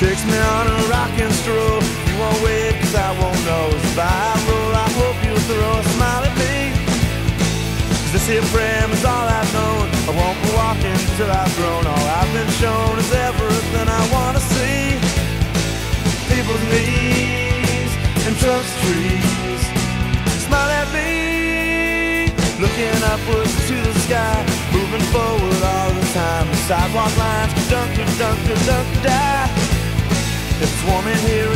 Takes me on a rocking stroll. You won't wait, cause I won't know. If I roll, I hope you'll throw a smile at me. Cause this here frame is all I've known. I won't be walking till I've grown. All I've been shown is everything I wanna see. People's knees and trust trees. Smile at me. Looking upwards to the sky. Moving forward all the time. Sidewalk lines, dunk, dunk, dunk, die. In here